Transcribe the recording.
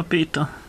capito.